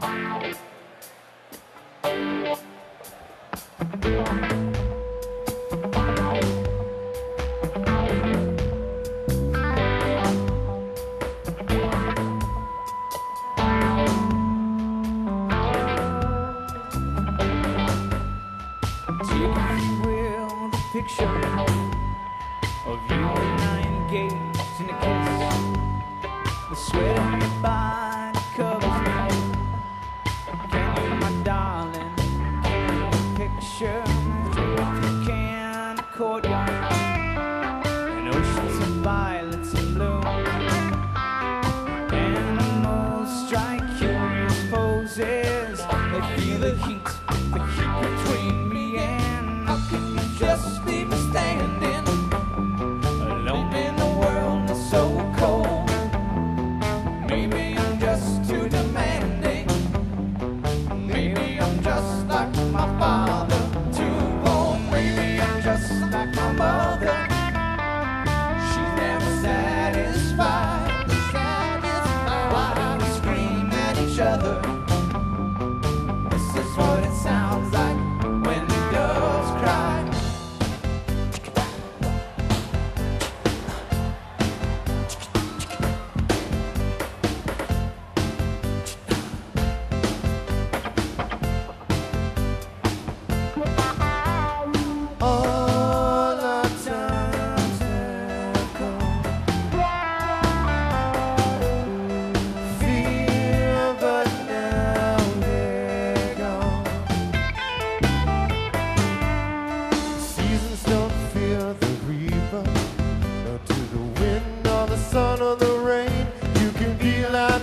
Wow. picture of you and I engaged in a kiss. The sweat on your body.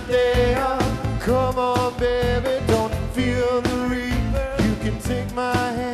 there. Come on, baby, don't feel the reaper. You can take my hand.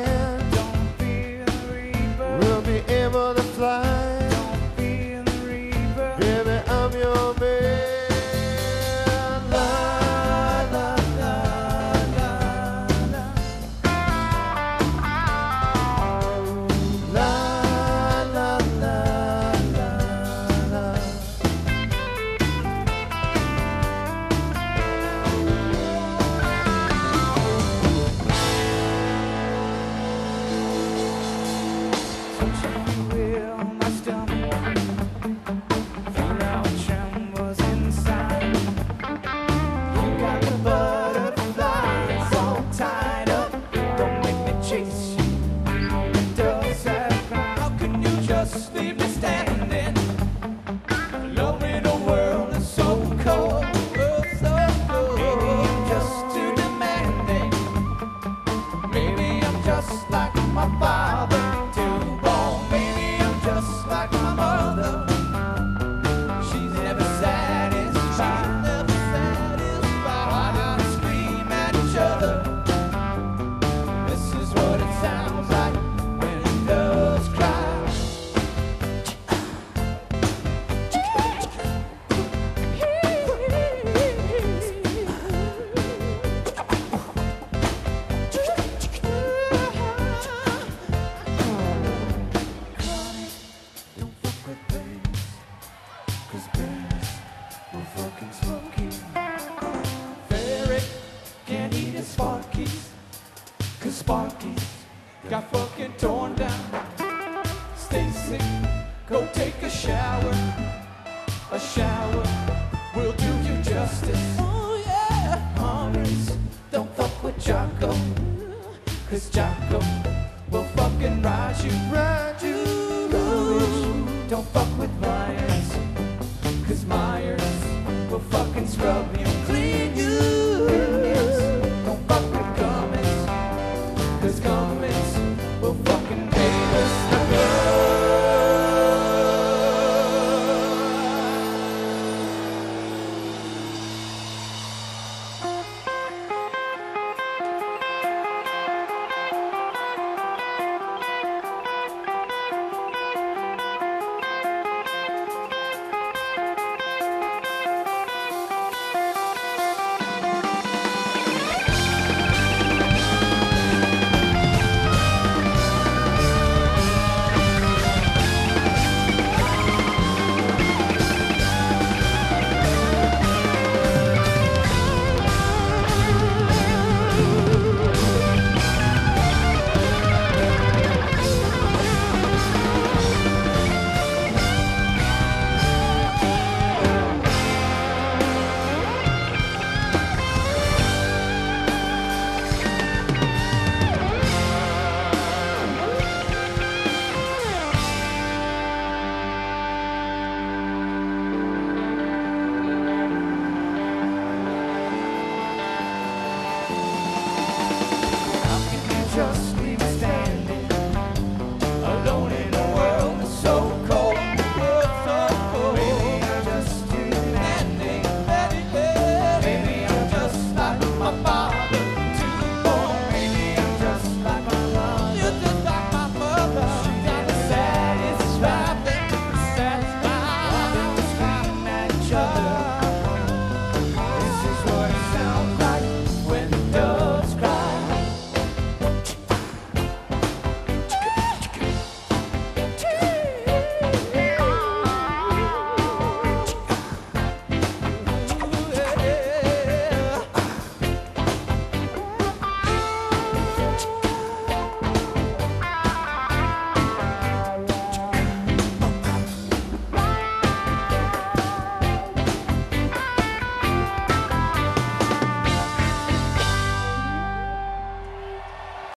parties got fucking torn down. Stay sick, go take a shower. A shower will do you justice. Oh yeah. Don't fuck with Jocko. Cause Jocko will fucking ride you. Ride you. Don't fuck with Myers. Cause Myers will fucking scrub you. Clean you.